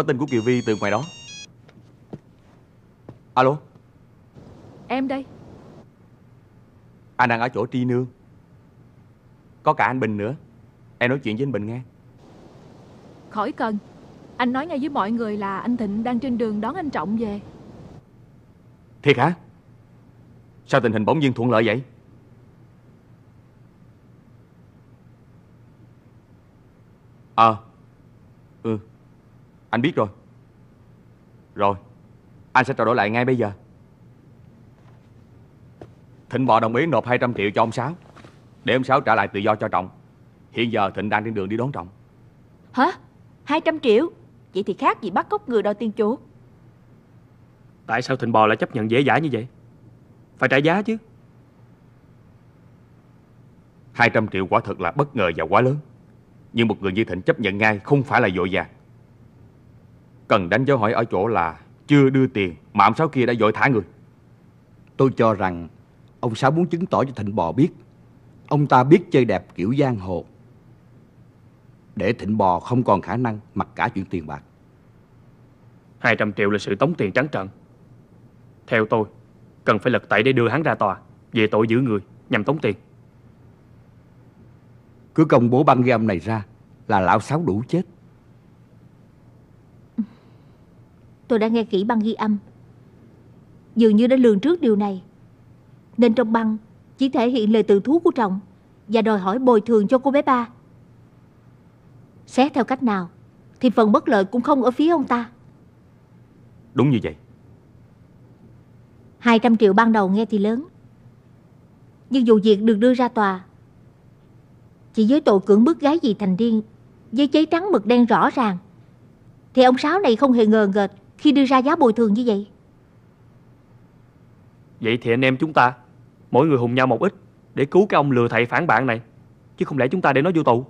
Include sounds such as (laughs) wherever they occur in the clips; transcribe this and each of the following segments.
Có tin của Kiều Vi từ ngoài đó. Alo? Em đây. Anh đang ở chỗ Tri Nương. Có cả anh Bình nữa. Em nói chuyện với anh Bình nghe. Khỏi cần. Anh nói ngay với mọi người là anh Thịnh đang trên đường đón anh Trọng về. Thiệt hả? Sao tình hình bỗng nhiên thuận lợi vậy? Ờ. Ừ Anh biết rồi. Rồi Anh sẽ trao đổi lại ngay bây giờ. Thịnh Bò đồng ý nộp 200 triệu cho ông Sáu. Để ông Sáu trả lại tự do cho Trọng. Hiện giờ Thịnh đang trên đường đi đón Trọng. Hả? 200 triệu? Vậy thì khác gì bắt cóc người đòi tiền chuộc Tại sao Thịnh Bò lại chấp nhận dễ dãi như vậy? Phải trả giá chứ. 200 triệu quả thật là bất ngờ và quá lớn. Nhưng một người như Thịnh chấp nhận ngay Không phải là vội vàng Cần đánh dấu hỏi ở chỗ là Chưa đưa tiền mà ông Sáu kia đã vội thả người. Tôi cho rằng Ông Sáu muốn chứng tỏ cho Thịnh Bò biết. Ông ta biết chơi đẹp kiểu giang hồ. Để Thịnh Bò không còn khả năng mặc cả chuyện tiền bạc. 200 triệu là sự tống tiền trắng trợn. Theo tôi Cần phải lật tẩy để đưa hắn ra tòa Về tội giữ người nhằm tống tiền. Cứ công bố băng ghi âm này ra Là lão Sáu đủ chết Tôi đã nghe kỹ băng ghi âm. Dường như đã lường trước điều này. Nên trong băng Chỉ thể hiện lời tự thú của Trọng Và đòi hỏi bồi thường cho cô bé ba. Xét theo cách nào Thì phần bất lợi cũng không ở phía ông ta. Đúng như vậy. 200 triệu ban đầu nghe thì lớn. Nhưng dù việc được đưa ra tòa Chỉ với tội cưỡng bức gái gì thành điên Với giấy trắng mực đen rõ ràng Thì ông Sáu này không hề ngờ ngợt Khi đưa ra giá bồi thường như vậy? Vậy thì anh em chúng ta Mỗi người hùng nhau một ít Để cứu cái ông lừa thầy phản bạn này Chứ không lẽ chúng ta để nó vô tù?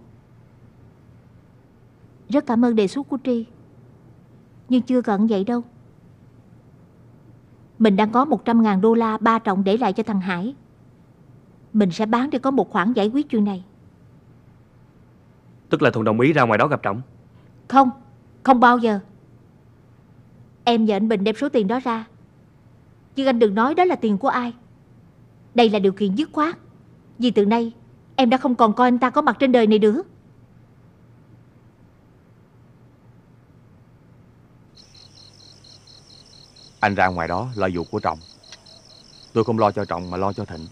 Rất cảm ơn đề xuất của Tri Nhưng chưa cần vậy đâu. Mình đang có 100.000 đô la ba trọng để lại cho thằng Hải. Mình sẽ bán để có một khoản giải quyết chuyện này. Tức là Thuận đồng ý ra ngoài đó gặp Trọng? Không, không bao giờ Em và anh Bình đem số tiền đó ra. Nhưng anh đừng nói đó là tiền của ai. Đây là điều kiện dứt khoát. Vì từ nay Em đã không còn coi anh ta có mặt trên đời này nữa. Anh ra ngoài đó lo vụ của Trọng. Tôi không lo cho Trọng mà lo cho Thịnh.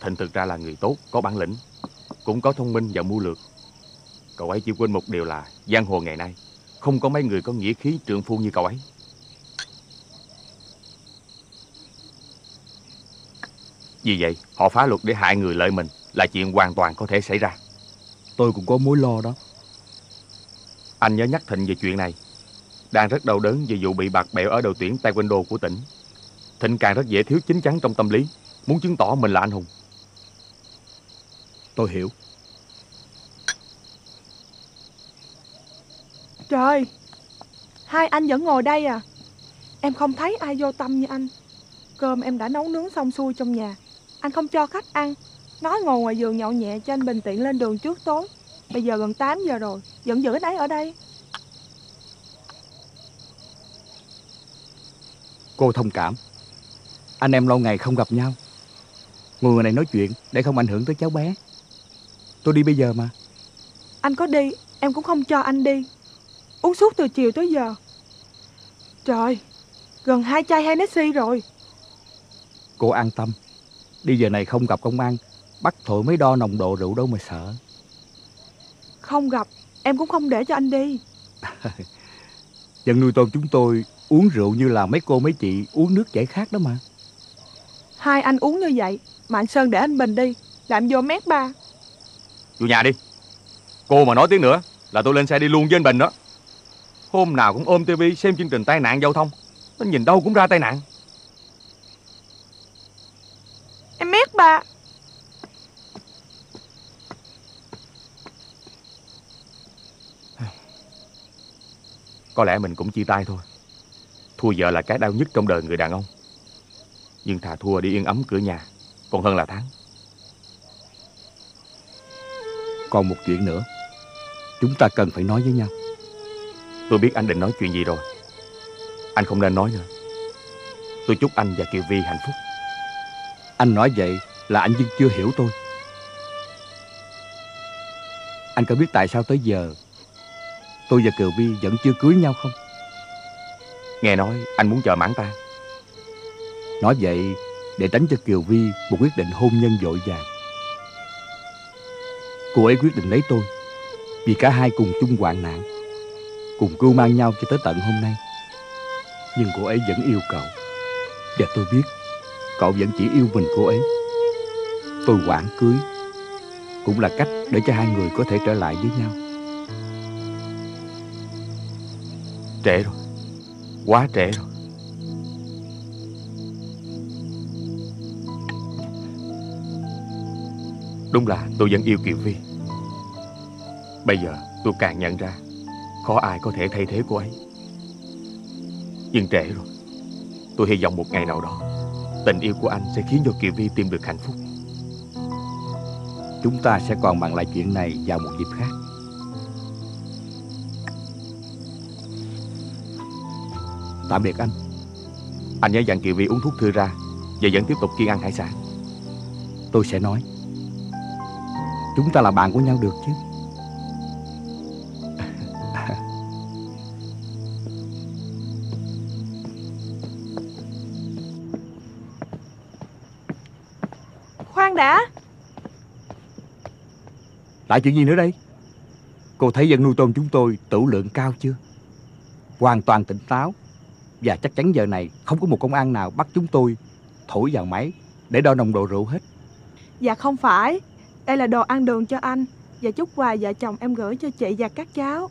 Thịnh thực ra là người tốt, có bản lĩnh Cũng có thông minh và mưu lược. Cậu ấy chỉ quên một điều là Giang hồ ngày nay. Không có mấy người có nghĩa khí trượng phu như cậu ấy. Vì vậy họ phá luật để hại người lợi mình Là chuyện hoàn toàn có thể xảy ra. Tôi cũng có mối lo đó. Anh nhớ nhắc Thịnh về chuyện này. Đang rất đau đớn về vụ bị bạc bẽo ở đội tuyển Taekwondo của tỉnh. Thịnh càng rất dễ thiếu chính chắn trong tâm lý Muốn chứng tỏ mình là anh hùng. Tôi hiểu Trời. Hai anh vẫn ngồi đây à? Em không thấy ai vô tâm như anh. Cơm em đã nấu nướng xong xuôi trong nhà. Anh không cho khách ăn. Nói ngồi ngoài giường nhậu nhẹ cho anh bình tiện lên đường trước tối. Bây giờ gần 8 giờ rồi. Vẫn giữ anh ấy ở đây. Cô thông cảm. Anh em lâu ngày không gặp nhau. Ngồi người này nói chuyện Để không ảnh hưởng tới cháu bé. Tôi đi bây giờ mà. Anh có đi Em cũng không cho anh đi Uống suốt từ chiều tới giờ. Trời Gần hai chai Hennessy rồi. Cô an tâm. Đi giờ này không gặp công an Bắt thổi mới đo nồng độ rượu đâu mà sợ. Không gặp Em cũng không để cho anh đi. (laughs) Dân nuôi tôm chúng tôi Uống rượu như là mấy cô mấy chị Uống nước giải khát đó mà. Hai anh uống như vậy Mà anh Sơn để anh Bình đi Làm vô mét ba. Vô nhà đi. Cô mà nói tiếng nữa Là tôi lên xe đi luôn với anh Bình đó Hôm nào cũng ôm tivi xem chương trình tai nạn giao thông. Nó nhìn đâu cũng ra tai nạn. Em mét ba Có lẽ mình cũng chia tay thôi. Thua vợ là cái đau nhất trong đời người đàn ông. Nhưng thà thua đi yên ấm cửa nhà Còn hơn là thắng. Còn một chuyện nữa. Chúng ta cần phải nói với nhau Tôi biết anh định nói chuyện gì rồi Anh không nên nói nữa Tôi chúc anh và Kiều Vi hạnh phúc Anh nói vậy là anh vẫn chưa hiểu tôi. Anh có biết tại sao tới giờ tôi và Kiều Vi vẫn chưa cưới nhau không? Nghe nói anh muốn chờ mãn ta Nói vậy để tránh cho Kiều Vi một quyết định hôn nhân vội vàng. Cô ấy quyết định lấy tôi vì cả hai cùng chung hoạn nạn, cùng cưu mang nhau cho tới tận hôm nay. Nhưng cô ấy vẫn yêu cậu và tôi biết, cậu vẫn chỉ yêu mình cô ấy. Tôi quản cưới cũng là cách để cho hai người có thể trở lại với nhau. Trễ rồi Quá trễ rồi Đúng là tôi vẫn yêu Kiều Vi Bây giờ tôi càng nhận ra Khó ai có thể thay thế cô ấy Nhưng trễ rồi Tôi hy vọng một ngày nào đó Tình yêu của anh sẽ khiến cho Kiều Vi tìm được hạnh phúc Chúng ta sẽ còn bàn lại chuyện này vào một dịp khác. Tạm biệt anh. Anh nhớ dặn Kiều Vi uống thuốc thư ra Và vẫn tiếp tục kiêng ăn hải sản Tôi sẽ nói. Chúng ta là bạn của nhau được chứ. Lại chuyện gì nữa đây? Cô thấy dân nuôi tôm chúng tôi tử lượng cao chưa? Hoàn toàn tỉnh táo. Và chắc chắn giờ này không có một công an nào bắt chúng tôi thổi vào máy để đo nồng độ rượu hết. Dạ không phải Đây là đồ ăn đường cho anh Và chút quà vợ chồng em gửi cho chị và các cháu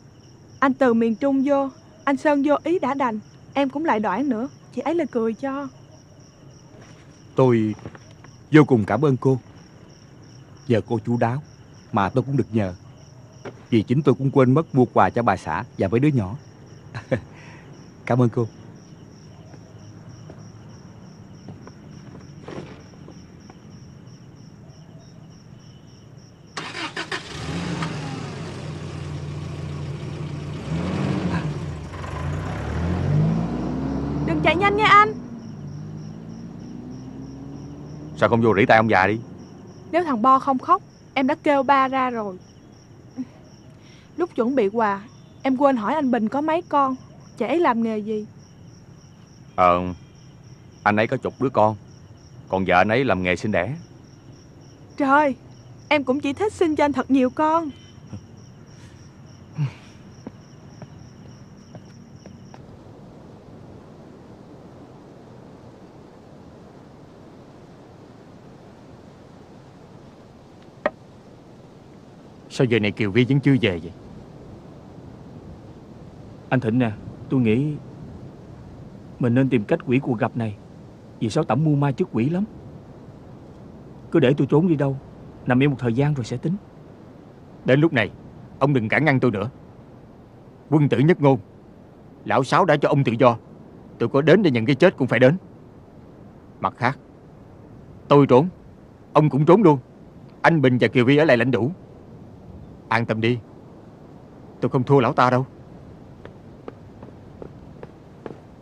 Anh từ miền Trung vô Anh Sơn vô ý đã đành Em cũng lại đoản nữa Chị ấy là cười cho Tôi vô cùng cảm ơn cô. Giờ cô chú đáo mà tôi cũng được nhờ. Vì chính tôi cũng quên mất mua quà cho bà xã và với đứa nhỏ. (laughs) cảm ơn cô. Đừng chạy nhanh nha anh Sao không vô rỉ tay ông già đi Nếu thằng Bo không khóc Em đã kêu ba ra rồi. Lúc chuẩn bị quà Em quên hỏi anh Bình có mấy con Chị ấy làm nghề gì. Ờ Anh ấy có chục đứa con Còn vợ anh ấy làm nghề sinh đẻ. Trời Em cũng chỉ thích sinh cho anh thật nhiều con Sao giờ này Kiều Vi vẫn chưa về vậy? Anh Thịnh nè, tôi nghĩ mình nên tìm cách quỷ cuộc gặp này. Vì sao tẩm mua ma trước quỷ lắm. Cứ để tôi trốn đi đâu, nằm yên một thời gian rồi sẽ tính. Đến lúc này Ông đừng cản ngăn tôi nữa Quân tử nhất ngôn Lão Sáu đã cho ông tự do Tôi có đến để nhận cái chết cũng phải đến Mặt khác Tôi trốn Ông cũng trốn luôn Anh Bình và Kiều Vi ở lại lãnh đủ An tâm đi. Tôi không thua lão ta đâu.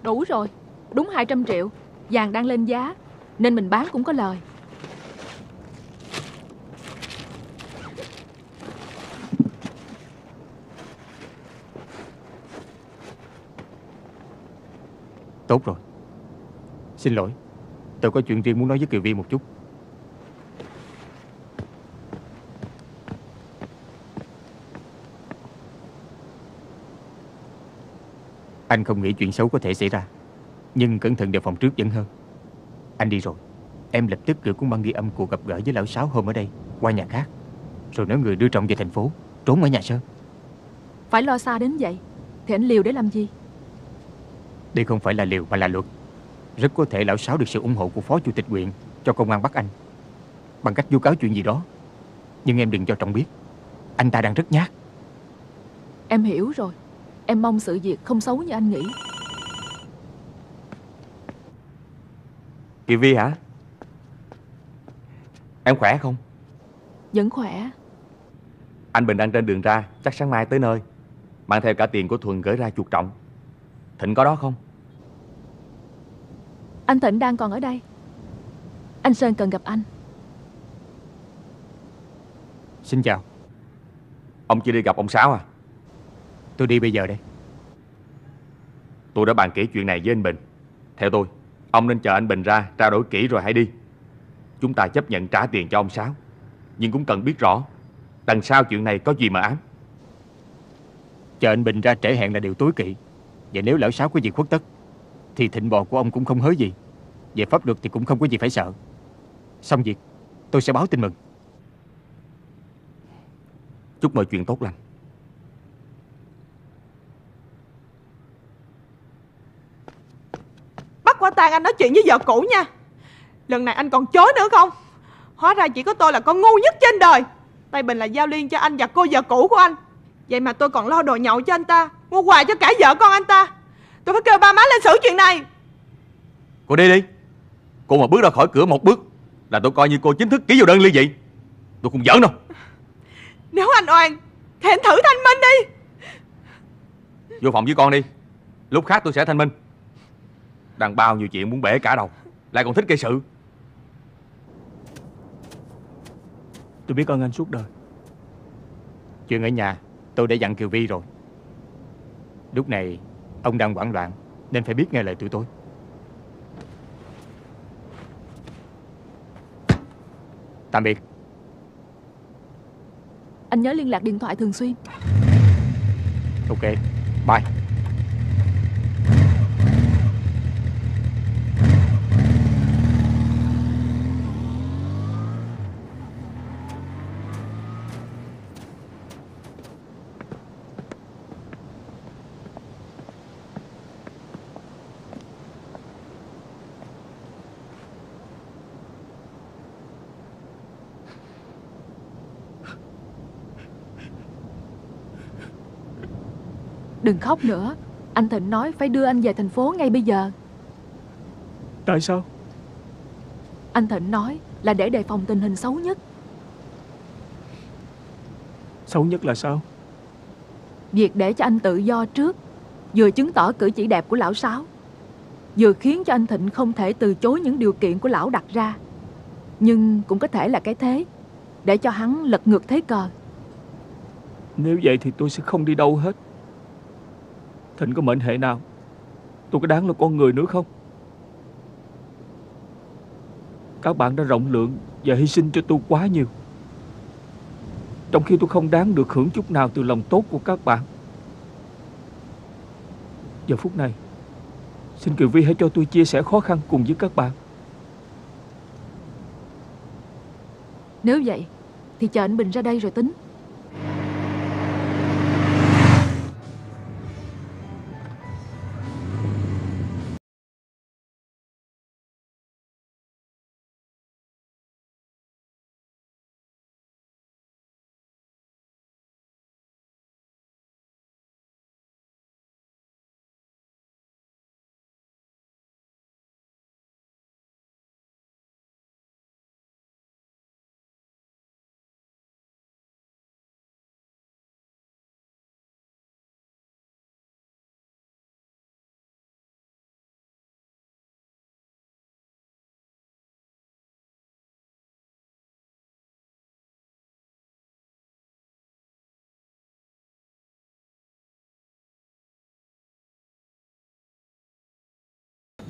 Đủ rồi. Đúng 200 triệu. Vàng đang lên giá Nên mình bán cũng có lời. Tốt rồi. Xin lỗi. Tôi có chuyện riêng muốn nói với Kiều Vi một chút Anh không nghĩ chuyện xấu có thể xảy ra. Nhưng cẩn thận đề phòng trước vẫn hơn. Anh đi rồi. Em lập tức gửi cuốn băng ghi âm cuộc gặp gỡ với lão Sáu hôm ở đây Qua nhà khác. Rồi nói người đưa trọng về thành phố Trốn ở nhà Sơn. Phải lo xa đến vậy Thì anh liều để làm gì? Đây không phải là liều mà là luật. Rất có thể lão Sáu được sự ủng hộ của Phó Chủ tịch huyện Cho công an bắt anh. Bằng cách vu cáo chuyện gì đó. Nhưng em đừng cho Trọng biết. Anh ta đang rất nhát. Em hiểu rồi Em mong sự việc không xấu như anh nghĩ. Kiều Vi hả? Em khỏe không? Vẫn khỏe. Anh Bình đang trên đường ra Chắc sáng mai tới nơi. Mang theo cả tiền của Thuần gửi ra chuột trọng. Thịnh có đó không? Anh Thịnh đang còn ở đây. Anh Sơn cần gặp anh. Xin chào. Ông chưa đi gặp ông Sáu à Tôi đi bây giờ đây. Tôi đã bàn kỹ chuyện này với anh Bình. Theo tôi Ông nên chờ anh Bình ra trao đổi kỹ rồi hãy đi. Chúng ta chấp nhận trả tiền cho ông Sáu. Nhưng cũng cần biết rõ Đằng sau chuyện này có gì mà ám. Chờ anh Bình ra trễ hẹn là điều tối kỵ. Và nếu lỡ Sáu có gì khuất tất Thì thịnh bò của ông cũng không hới gì. Về pháp luật thì cũng không có gì phải sợ. Xong việc Tôi sẽ báo tin mừng. Chúc mọi chuyện tốt lành Tang anh nói chuyện với vợ cũ nha. Lần này anh còn chối nữa không? Hóa ra chỉ có tôi là con ngu nhất trên đời. Tay Bình là giao liên cho anh và cô vợ cũ của anh. Vậy mà tôi còn lo đồ nhậu cho anh ta Mua quà cho cả vợ con anh ta. Tôi phải kêu ba má lên xử chuyện này. Cô đi đi. Cô mà bước ra khỏi cửa một bước Là tôi coi như cô chính thức ký vào đơn ly dị. Tôi không giỡn đâu. Nếu anh oan Thì anh thử thanh minh đi. Vô phòng với con đi. Lúc khác tôi sẽ thanh minh Đang bao nhiêu chuyện muốn bể cả đầu. Lại còn thích gây sự. Tôi biết ơn anh suốt đời. Chuyện ở nhà tôi đã dặn Kiều Vi rồi. Lúc này Ông đang hoảng loạn Nên phải biết nghe lời tụi tôi. Tạm biệt. Anh nhớ liên lạc điện thoại thường xuyên. Ok Bye Đừng khóc nữa. Anh Thịnh nói phải đưa anh về thành phố ngay bây giờ. Tại sao? Anh Thịnh nói là để đề phòng tình hình xấu nhất. Xấu nhất là sao? Việc để cho anh tự do trước Vừa chứng tỏ cử chỉ đẹp của lão Sáu Vừa khiến cho anh Thịnh không thể từ chối những điều kiện của lão đặt ra. Nhưng cũng có thể là cái thế Để cho hắn lật ngược thế cờ. Nếu vậy thì tôi sẽ không đi đâu hết Thịnh có mệnh hệ nào? Tôi có đáng là con người nữa không? Các bạn đã rộng lượng Và hy sinh cho tôi quá nhiều. Trong khi tôi không đáng được hưởng chút nào Từ lòng tốt của các bạn. Giờ phút này, Xin Kiều Vi hãy cho tôi chia sẻ khó khăn cùng với các bạn. Nếu vậy, Thì chờ anh Bình ra đây rồi tính.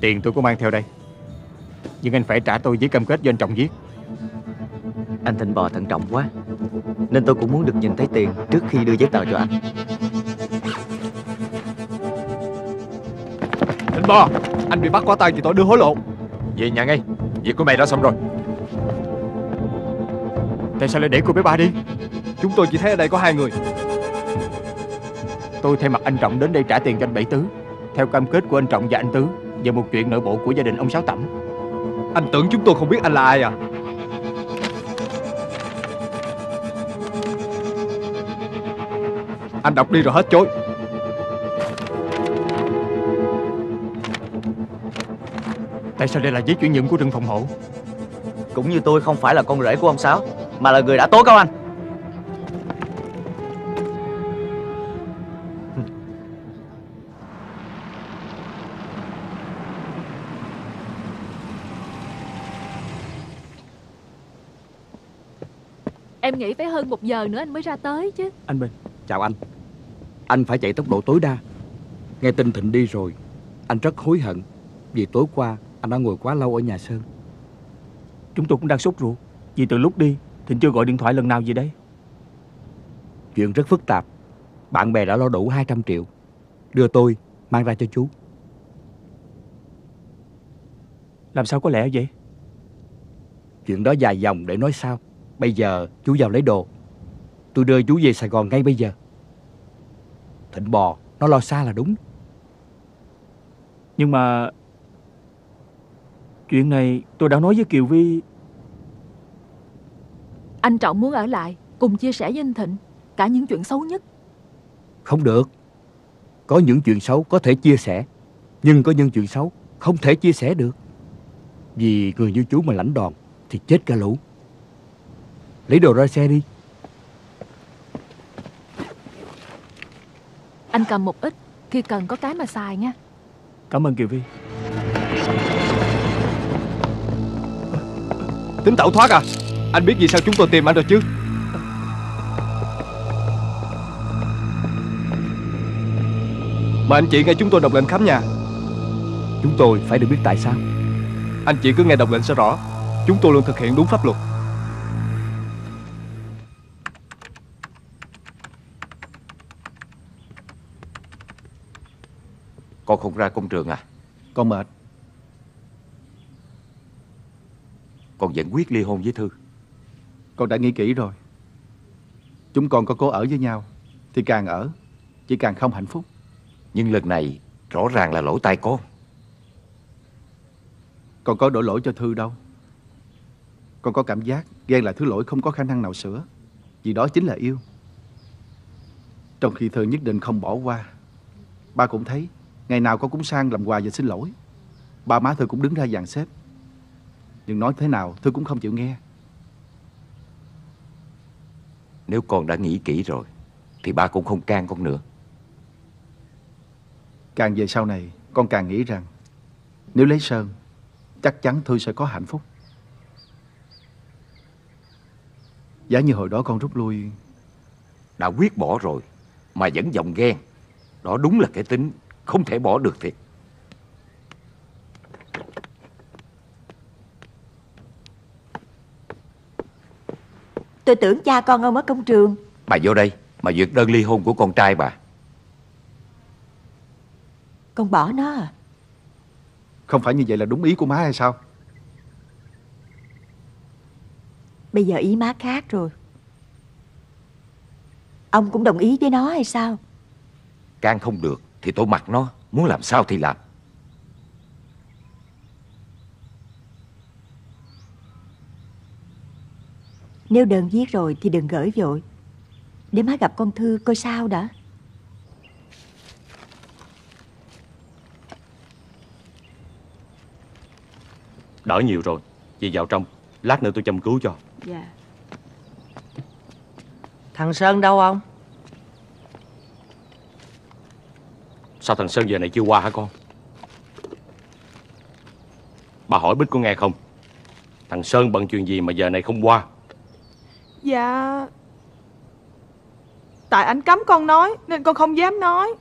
Tiền tôi có mang theo đây. Nhưng anh phải trả tôi giấy cam kết do anh Trọng viết. Anh Thịnh Bò thận trọng quá Nên tôi cũng muốn được nhìn thấy tiền Trước khi đưa giấy tờ cho anh. Thịnh Bò Anh bị bắt quả tay vì tội đưa hối lộ. Về nhà ngay Việc của mày đã xong rồi. Tại sao lại để cô bé ba đi? Chúng tôi chỉ thấy ở đây có hai người. Tôi thay mặt anh Trọng đến đây trả tiền cho anh Bảy Tứ Theo cam kết của anh Trọng và anh Tứ Về một chuyện nội bộ của gia đình ông Sáu Tẩm. Anh tưởng chúng tôi không biết anh là ai à? Anh đọc đi rồi hết chối. Tại sao đây là giấy chuyển nhượng của rừng phòng hộ? Cũng như tôi không phải là con rể của ông Sáu Mà là người đã tố cáo anh nghĩ phải hơn một giờ nữa anh mới ra tới chứ. Anh Bình Chào anh. Anh phải chạy tốc độ tối đa. Nghe tin Thịnh đi rồi Anh rất hối hận Vì tối qua anh đã ngồi quá lâu ở nhà Sơn. Chúng tôi cũng đang sốt ruột Vì từ lúc đi Thịnh chưa gọi điện thoại lần nào gì đấy. Chuyện rất phức tạp. Bạn bè đã lo đủ 200 triệu. Đưa tôi mang ra cho chú. Làm sao có lẽ vậy? Chuyện đó dài dòng để nói sao Bây giờ chú vào lấy đồ. Tôi đưa chú về Sài Gòn ngay bây giờ. Thịnh bò Nó lo xa là đúng. Nhưng mà Chuyện này tôi đã nói với Kiều Vi. Anh Trọng muốn ở lại Cùng chia sẻ với anh Thịnh Cả những chuyện xấu nhất. Không được. Có những chuyện xấu có thể chia sẻ Nhưng có những chuyện xấu không thể chia sẻ được. Vì người như chú mà lãnh đòn Thì chết cả lũ Lấy đồ ra xe đi. Anh cầm một ít Khi cần có cái mà xài nha. Cảm ơn Kiều Vi Tính tẩu thoát à? Anh biết vì sao chúng tôi tìm anh rồi chứ? Mà anh chị nghe chúng tôi đọc lệnh khám nhà. Chúng tôi phải được biết tại sao. Anh chị cứ nghe đọc lệnh sẽ rõ. Chúng tôi luôn thực hiện đúng pháp luật Con không ra công trường à? Con mệt. Con vẫn quyết ly hôn với Thư. Con đã nghĩ kỹ rồi. Chúng con có cố ở với nhau Thì càng ở Chỉ càng không hạnh phúc. Nhưng lần này rõ ràng là lỗi tay con. Con có đổ lỗi cho Thư đâu. Con có cảm giác Ghen là thứ lỗi không có khả năng nào sửa. Vì đó chính là yêu. Trong khi Thư nhất định không bỏ qua Ba cũng thấy Ngày nào con cũng sang làm quà và xin lỗi. Ba má Thư cũng đứng ra dàn xếp. Nhưng nói thế nào Thư cũng không chịu nghe. Nếu con đã nghĩ kỹ rồi Thì ba cũng không can con nữa. Càng về sau này Con càng nghĩ rằng Nếu lấy Sơn Chắc chắn Thư sẽ có hạnh phúc. Giá như hồi đó con rút lui. Đã quyết bỏ rồi Mà vẫn giọng ghen. Đó đúng là cái tính Không thể bỏ được thiệt Tôi tưởng cha con ông ở công trường. Bà vô đây Mà duyệt đơn ly hôn của con trai bà. Con bỏ nó à? Không phải như vậy là đúng ý của má hay sao? Bây giờ ý má khác rồi. Ông cũng đồng ý với nó hay sao? Can không được Thì tôi mặc nó Muốn làm sao thì làm. Nếu đơn viết rồi thì đừng gửi vội. Để má gặp con Thư coi sao đã. Đỡ nhiều rồi Chị vào trong. Lát nữa tôi chăm cứu cho. Dạ. Thằng Sơn đâu ông Sao thằng Sơn giờ này chưa qua hả con? Bà hỏi Bích có nghe không? Thằng Sơn bận chuyện gì mà giờ này không qua? Dạ. Tại anh cấm con nói Nên con không dám nói.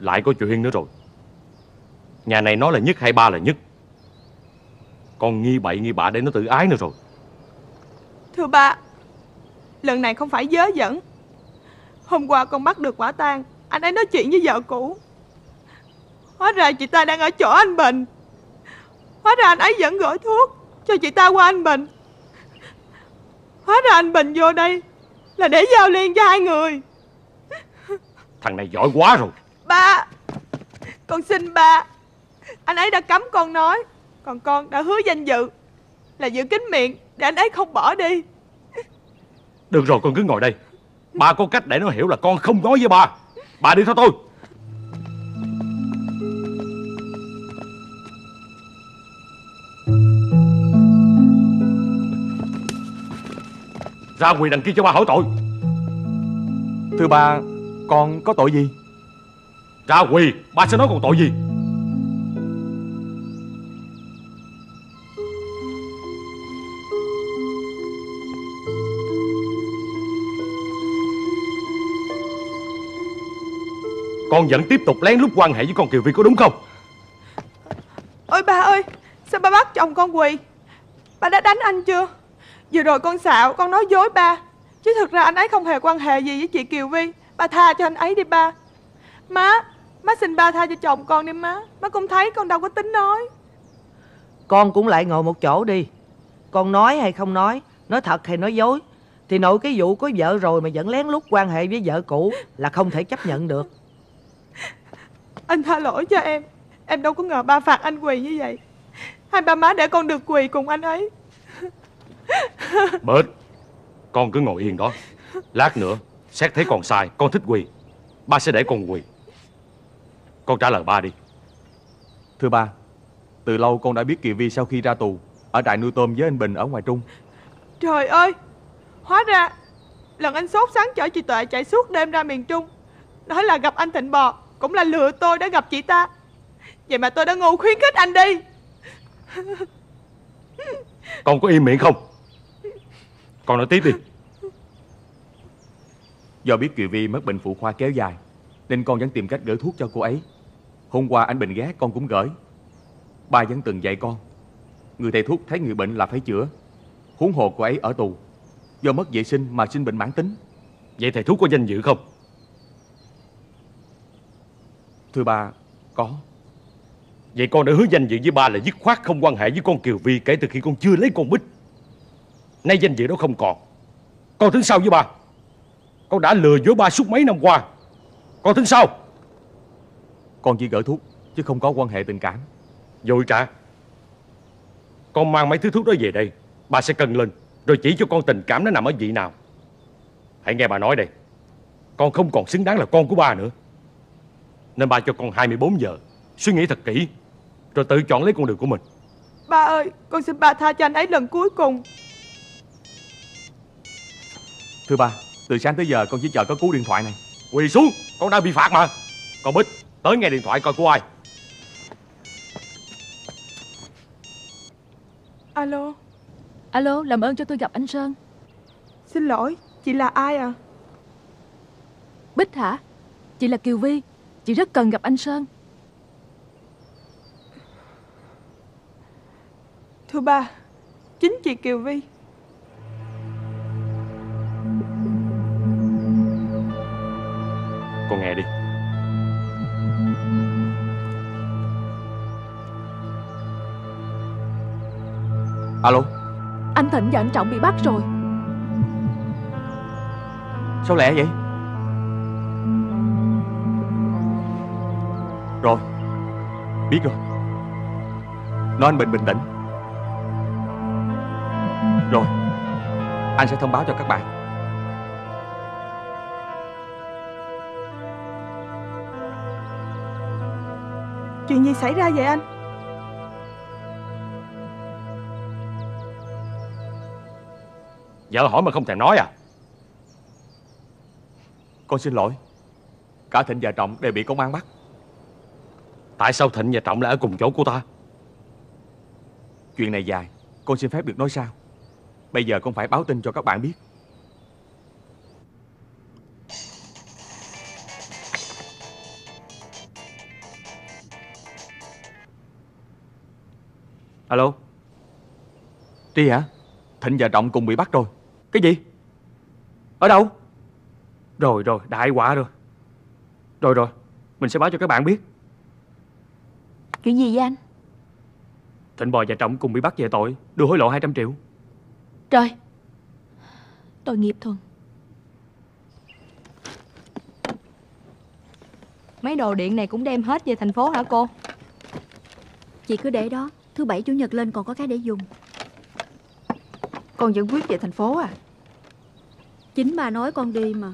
Lại có chuyện nữa rồi. Nhà này nó là nhất hay ba là nhất. Con nghi bậy nghi bạ để nó tự ái nữa rồi. Thưa ba Lần này không phải dớ dẫn. Hôm qua con bắt được quả tang Anh ấy nói chuyện với vợ cũ. Hóa ra chị ta đang ở chỗ anh Bình. Hóa ra anh ấy vẫn gửi thuốc Cho chị ta qua anh Bình. Hóa ra anh Bình vô đây Là để giao liên cho hai người. Thằng này giỏi quá rồi. Ba Con xin ba. Anh ấy đã cấm con nói Còn con đã hứa danh dự Là giữ kín miệng Để anh ấy không bỏ đi. Được rồi con cứ ngồi đây. Ba có cách để nó hiểu là con không nói với ba Ba đi theo tôi. Ra quỳ đằng kia cho ba hỏi tội. Thưa ba Con có tội gì? Ra quỳ Ba sẽ nói còn tội gì Con vẫn tiếp tục lén lút quan hệ với con Kiều Vi có đúng không? Ôi ba ơi Sao ba bắt chồng con quỳ? Ba đã đánh anh chưa? Vừa rồi con xạo con nói dối ba. Chứ thực ra anh ấy không hề quan hệ gì với chị Kiều Vi Ba tha cho anh ấy đi ba. Má Má xin ba tha cho chồng con đi má. Má cũng thấy con đâu có tính nói. Con cũng lại ngồi một chỗ đi. Con nói hay không nói Nói thật hay nói dối Thì nội cái vụ có vợ rồi mà vẫn lén lút quan hệ với vợ cũ Là không thể chấp nhận được Anh tha lỗi cho em. Em đâu có ngờ ba phạt anh quỳ như vậy. Hai ba má để con được quỳ cùng anh ấy. Bớt. Con cứ ngồi yên đó. Lát nữa Xét thấy con sai Con thích quỳ. Ba sẽ để con quỳ. Con trả lời ba đi. Thưa ba Từ lâu con đã biết Kiều Vi sau khi ra tù Ở trại nuôi tôm với anh Bình ở ngoài Trung. Trời ơi! Hóa ra Lần anh sốt sáng chở chị Tuệ chạy suốt đêm ra miền Trung. Nói là gặp anh Thịnh Bò Cũng là lừa tôi đã gặp chị ta. Vậy mà tôi đã ngu khuyến khích anh đi. Con có im miệng không? Con nói tiếp đi. Do biết Kiều Vi mất bệnh phụ khoa kéo dài Nên con vẫn tìm cách gửi thuốc cho cô ấy. Hôm qua anh Bình ghé con cũng gửi. Ba vẫn từng dạy con Người thầy thuốc thấy người bệnh là phải chữa. Huống hồ cô ấy ở tù Do mất vệ sinh mà sinh bệnh mãn tính. Vậy thầy thuốc có danh dự không Thưa ba Có. Vậy con đã hứa danh dự với ba là dứt khoát không quan hệ với con Kiều Vi Kể từ khi con chưa lấy con Bích. Nay danh dự đó không còn. Con tính sao với ba? Con đã lừa dối ba suốt mấy năm qua. Con tính sao? Con chỉ gửi thuốc Chứ không có quan hệ tình cảm. Dội trả. Con mang mấy thứ thuốc đó về đây. Ba sẽ cân lên Rồi chỉ cho con tình cảm nó nằm ở vị nào. Hãy nghe bà nói đây. Con không còn xứng đáng là con của ba nữa Nên ba cho con 24 giờ. Suy nghĩ thật kỹ Rồi tự chọn lấy con đường của mình. Ba ơi Con xin ba tha cho anh ấy lần cuối cùng. Thưa ba Từ sáng tới giờ con chỉ chờ có cú điện thoại này. Quỳ xuống Con đang bị phạt mà. Con Bích Tới nghe điện thoại coi của ai. Alo. Alo làm ơn cho tôi gặp anh Sơn. Xin lỗi Chị là ai à? Bích hả? Chị là Kiều Vi Chị rất cần gặp anh Sơn. Thưa ba Chính chị Kiều Vi. Con nghe đi. Alo? Anh Thịnh và anh Trọng bị bắt rồi. Sao lẹ vậy Rồi. Biết rồi. Nói anh Bình bình tĩnh. Rồi. Anh sẽ thông báo cho các bạn. Chuyện gì xảy ra vậy anh? Vợ hỏi mà không thèm nói à? Con xin lỗi. Cả Thịnh và Trọng đều bị công an bắt Tại sao Thịnh và Trọng lại ở cùng chỗ của ta? Chuyện này dài, Con xin phép được nói sao? Bây giờ con phải báo tin cho các bạn biết. Alo? Tri hả? Thịnh và Trọng cùng bị bắt rồi. Cái gì? Ở đâu? Rồi rồi, đại quả rồi. Rồi rồi, Mình sẽ báo cho các bạn biết. Chuyện gì vậy anh? Thịnh Bò và Trọng cùng bị bắt về tội Đưa hối lộ 200 triệu. Trời Tội nghiệp thuần. Mấy đồ điện này cũng đem hết về thành phố hả cô? Chị cứ để đó Thứ bảy chủ nhật lên còn có cái để dùng. Con vẫn quyết về thành phố à? Chính bà nói con đi mà.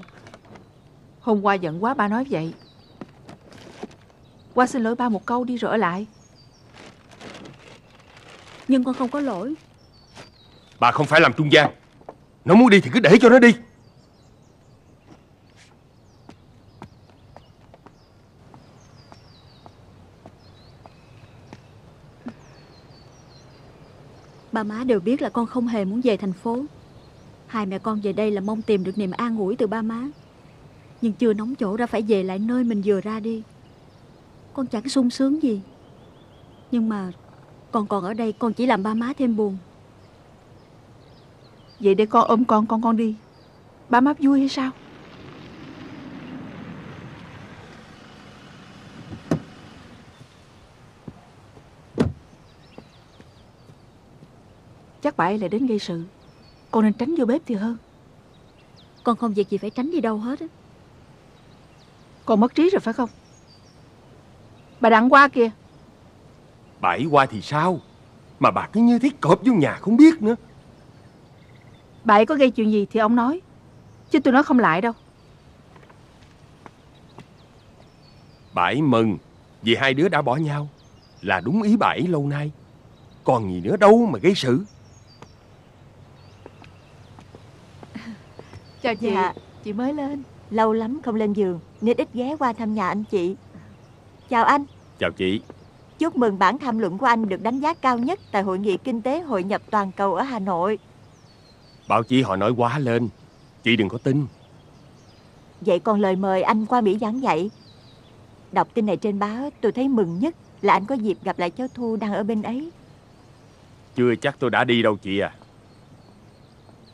Hôm qua giận quá ba nói vậy Qua xin lỗi ba một câu đi ở lại. Nhưng con không có lỗi. Bà không phải làm trung gian. Nó muốn đi thì cứ để cho nó đi. Ba má đều biết là con không hề muốn về thành phố. Hai mẹ con về đây là mong tìm được niềm an ủi từ ba má. Nhưng chưa nóng chỗ đã phải về lại nơi mình vừa ra đi Con chẳng sung sướng gì. Nhưng mà Con còn ở đây con chỉ làm ba má thêm buồn. Vậy để con ôm con con con đi. Ba má vui hay sao? Chắc bà ấy lại đến gây sự. Con nên tránh vô bếp thì hơn. Con không việc gì phải tránh đi đâu hết á. Con mất trí rồi phải không Bà đặng qua kìa. Bà ấy qua thì sao? Mà bà cứ như thiết cọp vô nhà không biết nữa. Bà ấy có gây chuyện gì thì ông nói Chứ tôi nói không lại đâu. Bà ấy mừng Vì hai đứa đã bỏ nhau Là đúng ý bà ấy lâu nay. Còn gì nữa đâu mà gây sự. (laughs) Chào chị. Dạ. Chị mới lên. Lâu lắm không lên giường Nên ít ghé qua thăm nhà anh chị. Chào anh Chào chị. Chúc mừng bản tham luận của anh được đánh giá cao nhất Tại Hội nghị Kinh tế Hội nhập Toàn cầu ở Hà Nội. Báo chí họ nói quá lên. Chị đừng có tin. Vậy còn lời mời anh qua Mỹ giảng dạy. Đọc tin này trên báo tôi thấy mừng nhất Là anh có dịp gặp lại cháu Thu đang ở bên ấy. Chưa chắc tôi đã đi đâu chị à.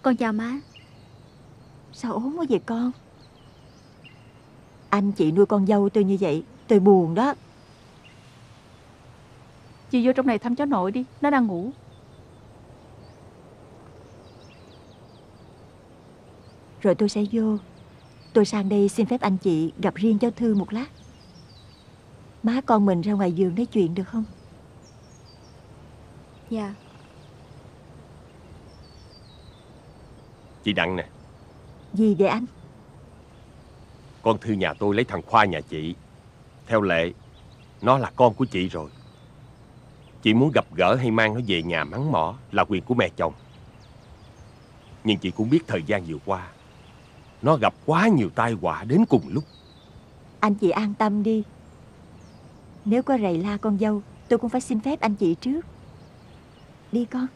Con chào má. Sao ốm quá vậy con? Anh chị nuôi con dâu tôi như vậy Tôi buồn đó Chị vô trong này thăm cháu nội đi Nó đang ngủ. Rồi tôi sẽ vô. Tôi sang đây xin phép anh chị gặp riêng cháu Thư một lát. Má con mình ra ngoài giường nói chuyện được không? Dạ. Chị Đặng nè. Gì vậy anh? Con Thư nhà tôi lấy thằng Khoa nhà chị. Theo lệ Nó là con của chị rồi Chị muốn gặp gỡ hay mang nó về nhà mắng mỏ Là quyền của mẹ chồng. Nhưng chị cũng biết thời gian vừa qua Nó gặp quá nhiều tai họa đến cùng lúc. Anh chị an tâm đi. Nếu có rầy la con dâu Tôi cũng phải xin phép anh chị trước. Đi con.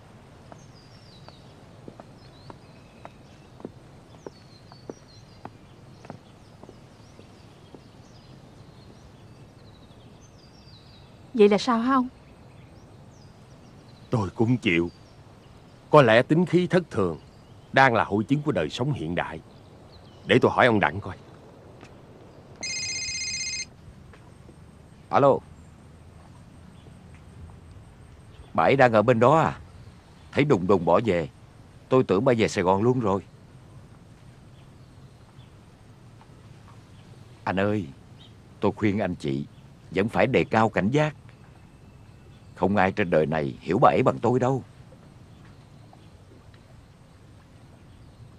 Vậy là sao hả ông cũng chịu. Có lẽ tính khí thất thường Đang là hội chứng của đời sống hiện đại. Để tôi hỏi ông Đặng coi. Alo. Bảy đang ở bên đó à? Thấy đùng đùng bỏ về. Tôi tưởng bà về Sài Gòn luôn rồi. Anh ơi, Tôi khuyên anh chị Vẫn phải đề cao cảnh giác. Không ai trên đời này hiểu bà ấy bằng tôi đâu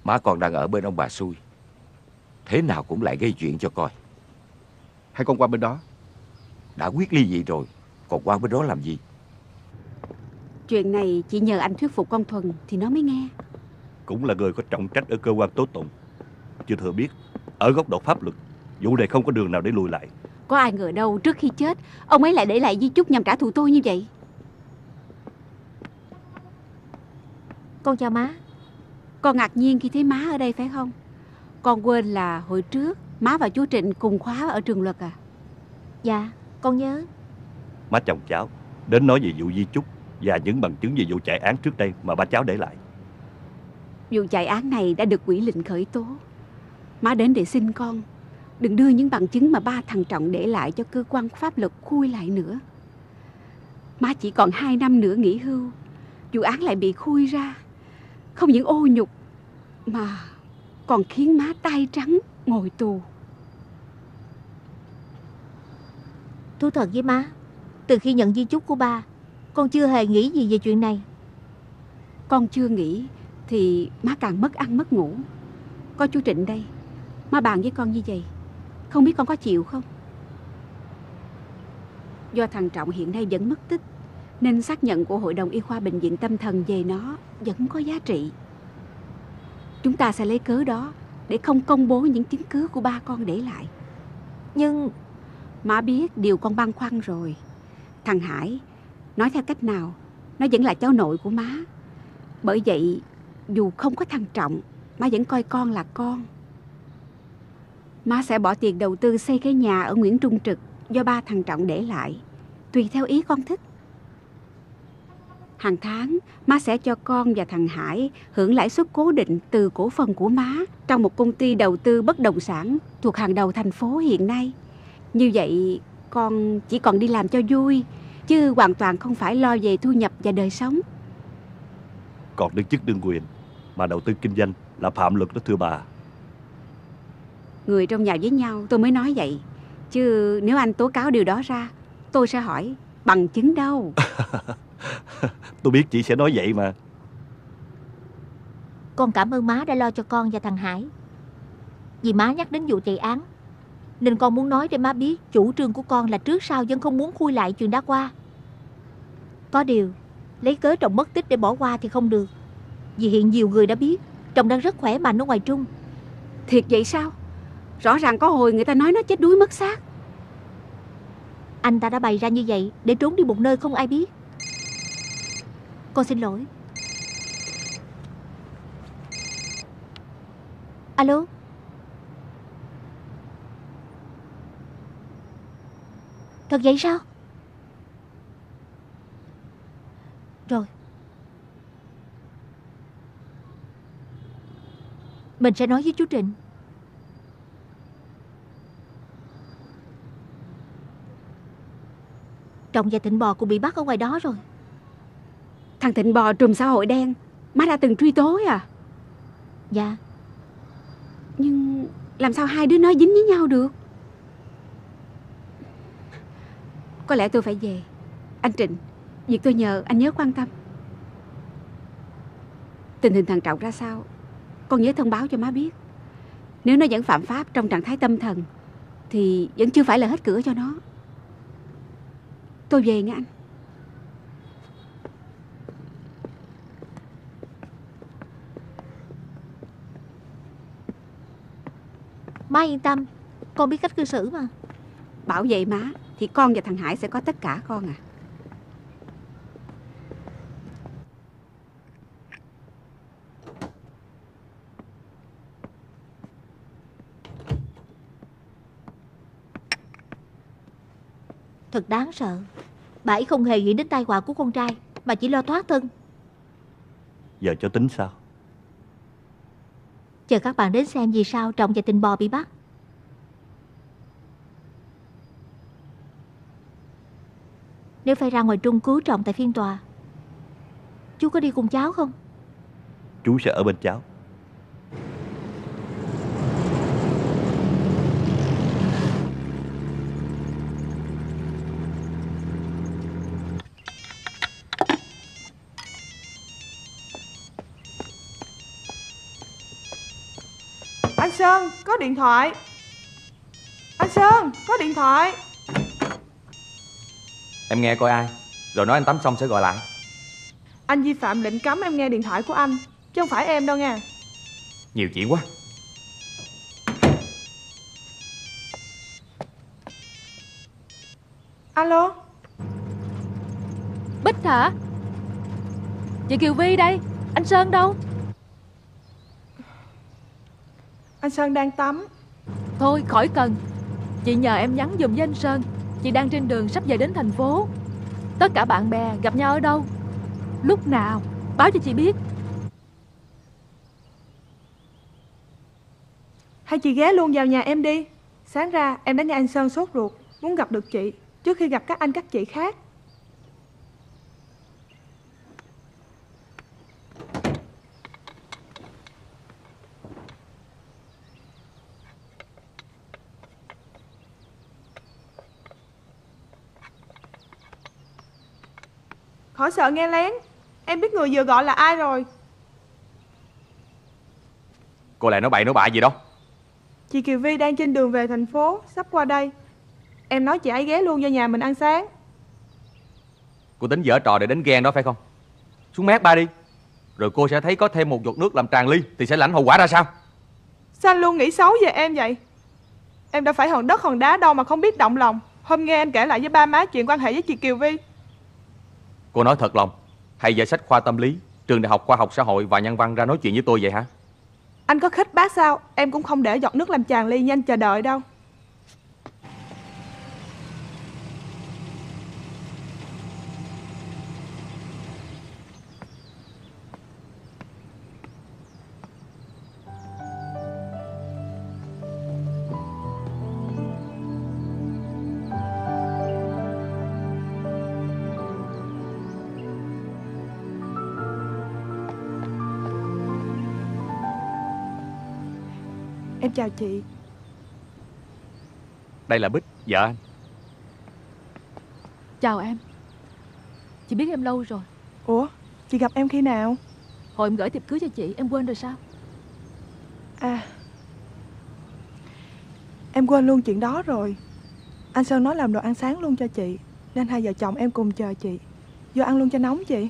Má còn đang ở bên ông bà xui Thế nào cũng lại gây chuyện cho coi Hay con qua bên đó Đã quyết ly dị rồi Còn qua bên đó làm gì Chuyện này chỉ nhờ anh thuyết phục con Thuần thì nó mới nghe. cũng là người có trọng trách ở cơ quan tố tụng. Chưa thừa biết, ở góc độ pháp luật, vụ này không có đường nào để lùi lại. Có ai ngờ đâu trước khi chết, ông ấy lại để lại di chúc nhằm trả thù tôi như vậy. Con chào má Con ngạc nhiên khi thấy má ở đây phải không? Con quên là hồi trước má và chú Trịnh cùng khóa ở trường luật à? Dạ con nhớ Má chồng cháu đến nói về vụ di chúc và những bằng chứng về vụ chạy án trước đây mà ba cháu để lại. Vụ chạy án này đã được quỷ lệnh khởi tố. Má đến để xin con đừng đưa những bằng chứng mà ba thằng Trọng để lại cho cơ quan pháp luật khui lại nữa. Má chỉ còn hai năm nữa nghỉ hưu, vụ án lại bị khui ra. Không những ô nhục mà còn khiến má tay trắng ngồi tù. Thú thật với má Từ khi nhận di chúc của ba Con chưa hề nghĩ gì về chuyện này Con chưa nghĩ thì má càng mất ăn mất ngủ. Có chú Trịnh đây, má bàn với con như vậy. Không biết con có chịu không? Do thằng Trọng hiện nay vẫn mất tích, nên xác nhận của Hội đồng Y khoa Bệnh viện Tâm thần về nó vẫn có giá trị. Chúng ta sẽ lấy cớ đó để không công bố những chứng cứ của ba con để lại. Nhưng Má biết điều con băn khoăn rồi. Thằng Hải, nói theo cách nào, nó vẫn là cháu nội của má. Bởi vậy, dù không có thằng Trọng, má vẫn coi con là con. Má sẽ bỏ tiền đầu tư xây cái nhà ở Nguyễn Trung Trực do ba thằng Trọng để lại. Tùy theo ý con thích. Hàng tháng, má sẽ cho con và thằng Hải hưởng lãi suất cố định từ cổ phần của má trong một công ty đầu tư bất động sản thuộc hàng đầu thành phố hiện nay. Như vậy, con chỉ còn đi làm cho vui, chứ hoàn toàn không phải lo về thu nhập và đời sống. Còn đương chức đương quyền mà đầu tư kinh doanh là phạm luật đó thưa bà. Người trong nhà với nhau tôi mới nói vậy. Chứ nếu anh tố cáo điều đó ra, tôi sẽ hỏi bằng chứng đâu. (laughs) Tôi biết chị sẽ nói vậy mà. Con cảm ơn má đã lo cho con và thằng Hải. Vì má nhắc đến vụ chạy án, nên con muốn nói để má biết chủ trương của con là trước sau vẫn không muốn khui lại chuyện đã qua. Có điều, lấy cớ trọng mất tích để bỏ qua thì không được. Vì hiện nhiều người đã biết, chồng đang rất khỏe mạnh ở ngoài Trung. Thiệt vậy sao? Rõ ràng có hồi người ta nói nó chết đuối mất xác. Anh ta đã bày ra như vậy để trốn đi một nơi không ai biết. Con xin lỗi. Alo? Thật vậy sao? Rồi. Mình sẽ nói với chú Trịnh. Trọng và Thịnh Bò cũng bị bắt ở ngoài đó rồi. Thằng Thịnh Bò trùm xã hội đen, má đã từng truy tố à? Dạ. Nhưng làm sao hai đứa nó dính với nhau được? Có lẽ tôi phải về. Anh Trịnh, việc tôi nhờ anh nhớ quan tâm. Tình hình thằng Trọng ra sao? Con nhớ thông báo cho má biết. Nếu nó vẫn phạm pháp trong trạng thái tâm thần, thì vẫn chưa phải là hết cửa cho nó. Tôi về nghe anh. Má yên tâm, con biết cách cư xử mà. Bảo vệ má, thì con và thằng Hải sẽ có tất cả con à. Thật đáng sợ. Bà ấy không hề nghĩ đến tai họa của con trai, mà chỉ lo thoát thân. Giờ cho tính sao? Chờ các bạn đến xem vì sao Trọng và Tình Bò bị bắt. Nếu phải ra ngoài Trung cứu Trọng tại phiên tòa, chú có đi cùng cháu không? Chú sẽ ở bên cháu. Sơn, có điện thoại. Anh Sơn, có điện thoại. Em nghe coi ai Rồi nói anh tắm xong sẽ gọi lại Anh vi phạm lệnh cấm em nghe điện thoại của anh, chứ không phải em đâu nha. Nhiều chuyện quá Alo, Bích hả? Chị Kiều Vi đây Anh Sơn đâu? Anh Sơn đang tắm. Thôi khỏi cần. Chị nhờ em nhắn giùm với anh Sơn. Chị đang trên đường sắp về đến thành phố. Tất cả bạn bè gặp nhau ở đâu? Lúc nào? Báo cho chị biết. Hay chị ghé luôn vào nhà em đi. Sáng ra em đã nghe anh Sơn sốt ruột, muốn gặp được chị trước khi gặp các anh các chị khác. Khỏi sợ nghe lén, em biết người vừa gọi là ai rồi. Cô lại nói bậy nói bạ gì đó Chị Kiều Vi đang trên đường về thành phố, sắp qua đây. Em nói chị ấy ghé luôn vào nhà mình ăn sáng. Cô tính dở trò để đánh ghen đó phải không Xuống mát ba đi Rồi cô sẽ thấy có thêm một giọt nước làm tràn ly Thì sẽ lãnh hậu quả ra sao Sao anh luôn nghĩ xấu về em vậy? Em đã phải hòn đất hòn đá đâu mà không biết động lòng. Hôm nghe anh kể lại với ba má chuyện quan hệ với chị Kiều Vi. Cô nói thật lòng thầy dạy sách khoa tâm lý, Trường Đại học Khoa học Xã hội và Nhân văn ra nói chuyện với tôi vậy hả? Anh có khích bác sao? Em cũng không để giọt nước làm tràn ly như anh chờ đợi đâu. Chào chị. Đây là Bích, vợ anh. Chào em. Chị biết em lâu rồi. Ủa chị gặp em khi nào? Hồi em gửi thiệp cưới cho chị Em quên rồi sao? À Em quên luôn chuyện đó rồi. Anh Sơn nói làm đồ ăn sáng luôn cho chị Nên hai vợ chồng em cùng chờ chị. Vô ăn luôn cho nóng chị.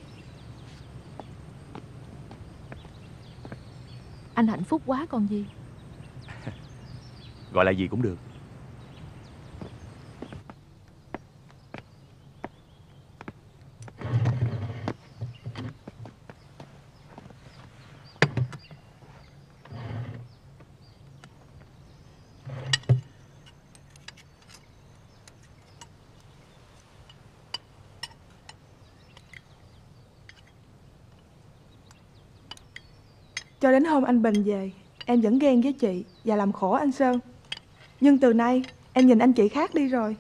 Anh hạnh phúc quá còn gì Gọi là gì cũng được. Cho đến hôm anh Bình về, Em vẫn ghen với chị Và làm khổ anh Sơn. Nhưng từ nay em nhìn anh chị khác đi rồi.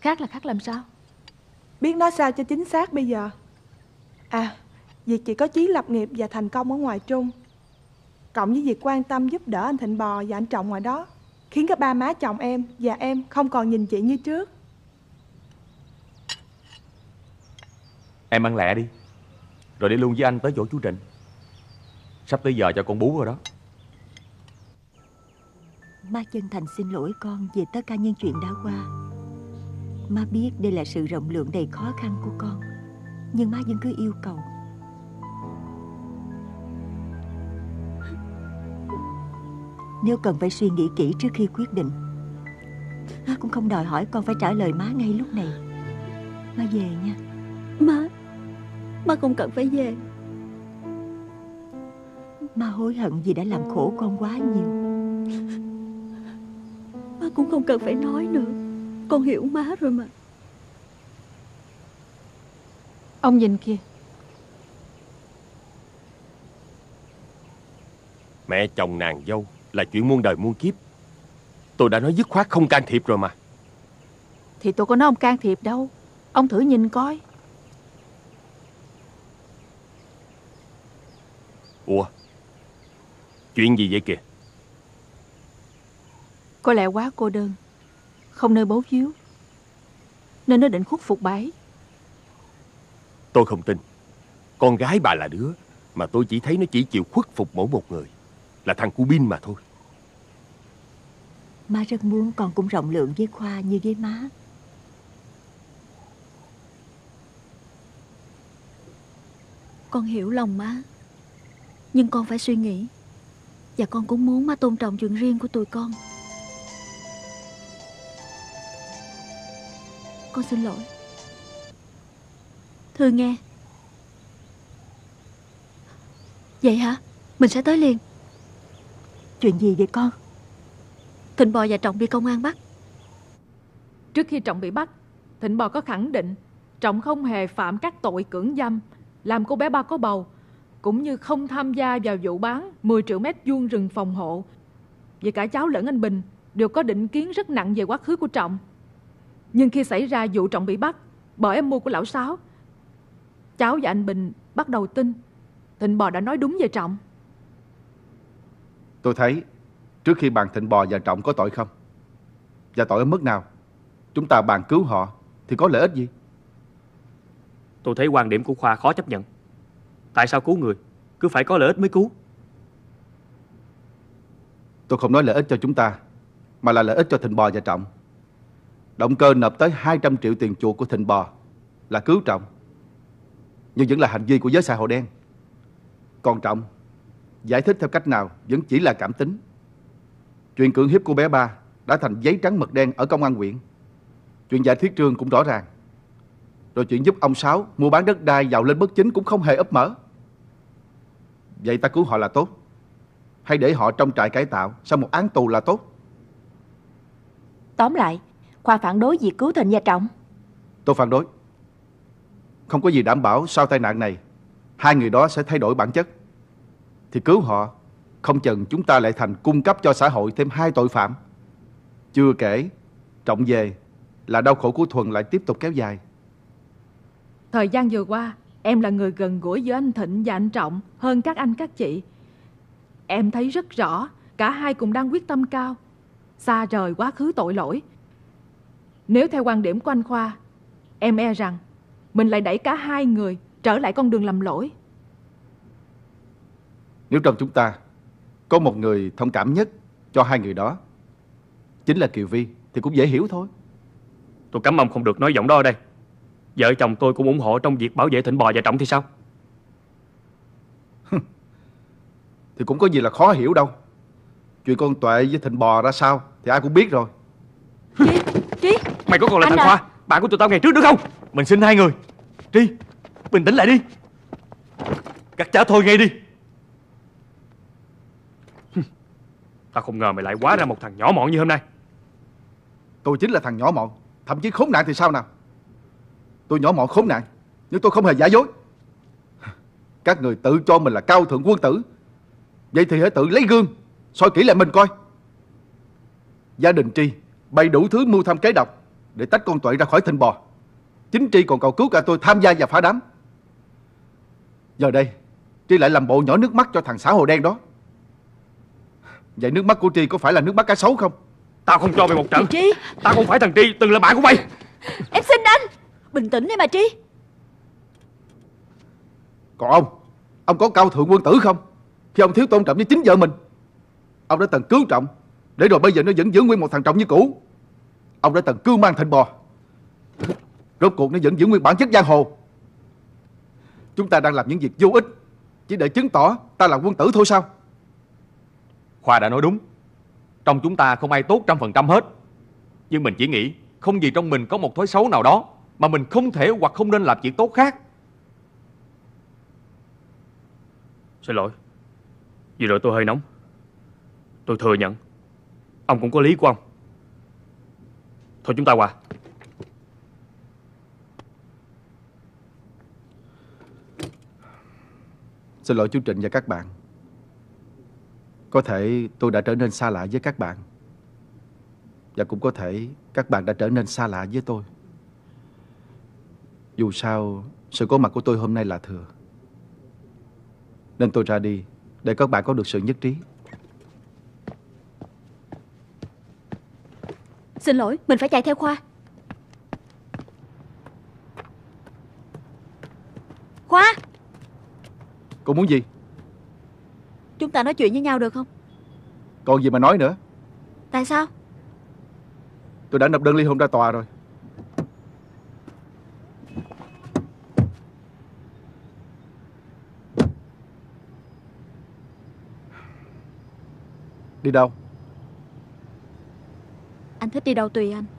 Khác là khác làm sao? Biết nói sao cho chính xác bây giờ. À Việc chị có chí lập nghiệp và thành công ở ngoài Trung Cộng với việc quan tâm giúp đỡ anh Thịnh Bò và anh Trọng ngoài đó Khiến các ba má chồng em và em không còn nhìn chị như trước. Em ăn lẹ đi Rồi đi luôn với anh tới chỗ chú Trịnh Sắp tới giờ cho con bú rồi đó Má chân thành xin lỗi con về tất cả những chuyện đã qua. Má biết đây là sự rộng lượng đầy khó khăn của con Nhưng má vẫn cứ yêu cầu. Nếu cần phải suy nghĩ kỹ trước khi quyết định Má cũng không đòi hỏi con phải trả lời má ngay lúc này. Má về nha. Má Má không cần phải về. Má hối hận vì đã làm khổ con quá nhiều cũng không cần phải nói nữa. Con hiểu má rồi mà. Ông nhìn kìa. Mẹ chồng nàng dâu là chuyện muôn đời muôn kiếp. Tôi đã nói dứt khoát không can thiệp rồi mà. Thì tôi có nói ông can thiệp đâu. Ông thử nhìn coi. Ủa? Chuyện gì vậy kìa Có lẽ quá cô đơn. Không nơi bấu víu Nên nó định khuất phục bà ấy. Tôi không tin. Con gái bà là đứa Mà tôi chỉ thấy nó chỉ chịu khuất phục mỗi một người. Là thằng cu Bin mà thôi. Má rất muốn con cũng rộng lượng với Khoa như với má. Con hiểu lòng má. Nhưng con phải suy nghĩ. Và con cũng muốn má tôn trọng chuyện riêng của tụi con Con xin lỗi. Thư nghe. Vậy hả? Mình sẽ tới liền. Chuyện gì vậy con? Thịnh Bò và Trọng bị công an bắt. Trước khi Trọng bị bắt Thịnh Bò có khẳng định Trọng không hề phạm các tội cưỡng dâm Làm cô bé ba có bầu Cũng như không tham gia vào vụ bán 10 triệu mét vuông rừng phòng hộ. Vì cả cháu lẫn anh Bình Đều có định kiến rất nặng về quá khứ của Trọng Nhưng khi xảy ra vụ Trọng bị bắt Bởi âm mưu của lão Sáu Cháu và anh Bình bắt đầu tin Thịnh Bò đã nói đúng về Trọng. Tôi thấy trước khi bàn Thịnh Bò và Trọng có tội không? Và tội ở mức nào? Chúng ta bàn cứu họ Thì có lợi ích gì? Tôi thấy quan điểm của Khoa khó chấp nhận. Tại sao cứu người? Cứ phải có lợi ích mới cứu. Tôi không nói lợi ích cho chúng ta Mà là lợi ích cho Thịnh Bò và Trọng Động cơ nộp tới 200 triệu tiền chuộc của Thịnh Bò Là cứu Trọng. Nhưng vẫn là hành vi của giới xã hội đen. Còn Trọng Giải thích theo cách nào Vẫn chỉ là cảm tính. Chuyện cưỡng hiếp của bé ba Đã thành giấy trắng mực đen ở công an huyện. Chuyện giải thuyết trương cũng rõ ràng. Rồi chuyện giúp ông Sáu Mua bán đất đai giàu lên bất chính cũng không hề ấp mở. Vậy ta cứu họ là tốt. Hay để họ trong trại cải tạo Sau một án tù là tốt. Tóm lại, Khoa phản đối việc cứu Thịnh và Trọng. Tôi phản đối Không có gì đảm bảo sau tai nạn này Hai người đó sẽ thay đổi bản chất Thì cứu họ Không chừng chúng ta lại thành cung cấp cho xã hội thêm hai tội phạm Chưa kể Trọng về Là đau khổ của Thuần lại tiếp tục kéo dài Thời gian vừa qua, em là người gần gũi với anh Thịnh và anh Trọng hơn các anh các chị. Em thấy rất rõ, cả hai cùng đang quyết tâm cao, xa rời quá khứ tội lỗi. Nếu theo quan điểm của anh Khoa, em e rằng mình lại đẩy cả hai người trở lại con đường lầm lỗi. Nếu trong chúng ta Có một người thông cảm nhất cho hai người đó Chính là Kiều Vi Thì cũng dễ hiểu thôi Tôi cấm ông không được nói giọng đó ở đây. Vợ chồng tôi cũng ủng hộ trong việc bảo vệ Thịnh Bò và Trọng thì sao? Thì cũng có gì là khó hiểu đâu Chuyện con Tuệ với Thịnh Bò ra sao Thì ai cũng biết rồi Mày có còn là Anh thằng à. Khoa Bạn của tụi tao ngày trước nữa không? Mình xin hai người. Tri Bình tĩnh lại đi. Cắt trả thôi ngay đi. Tao không ngờ mày lại quá ra một thằng nhỏ mọn như hôm nay. Tôi chính là thằng nhỏ mọn Thậm chí khốn nạn thì sao nào? Tôi nhỏ mọn khốn nạn Nhưng tôi không hề giả dối. Các người tự cho mình là cao thượng quân tử. Vậy thì hãy tự lấy gương soi kỹ lại mình coi. Gia đình Tri Bày đủ thứ mưu tham kế độc Để tách con Tuệ ra khỏi thịnh bò. Chính Tri còn cầu cứu cả tôi tham gia và phá đám. Giờ đây Tri lại làm bộ nhỏ nước mắt cho thằng xã hồ đen đó. Vậy nước mắt của Tri có phải là nước mắt cá sấu không? Tao không cho mày một trận. Tri Tao không phải thằng Tri từng là bạn của mày. Em xin anh. Bình tĩnh đi mà Tri Còn ông Ông có cao thượng quân tử không? Khi ông thiếu tôn trọng với chính vợ mình Ông đã từng cứu trọng Để rồi bây giờ nó vẫn giữ nguyên một thằng trọng như cũ Ông đã từng cứu mang thịnh bò. Rốt cuộc nó vẫn giữ nguyên bản chất giang hồ. Chúng ta đang làm những việc vô ích. Chỉ để chứng tỏ ta là quân tử thôi sao? Khoa đã nói đúng. Trong chúng ta không ai tốt trăm phần trăm hết. Nhưng mình chỉ nghĩ Không vì trong mình có một thói xấu nào đó Mà mình không thể hoặc không nên làm chuyện tốt khác. Xin lỗi. Vừa rồi tôi hơi nóng. Tôi thừa nhận. Ông cũng có lý của ông Thôi chúng ta qua. Xin lỗi chú Trịnh và các bạn. Có thể tôi đã trở nên xa lạ với các bạn. Và cũng có thể các bạn đã trở nên xa lạ với tôi. Dù sao, Sự có mặt của tôi hôm nay là thừa. Nên tôi ra đi Để các bạn có được sự nhất trí. Xin lỗi Mình phải chạy theo Khoa. Khoa! Cô muốn gì? Chúng ta nói chuyện với nhau được không? Còn gì mà nói nữa? Tại sao? Tôi đã nộp đơn ly hôn ra tòa rồi. Đi đâu đi đâu tùy anh?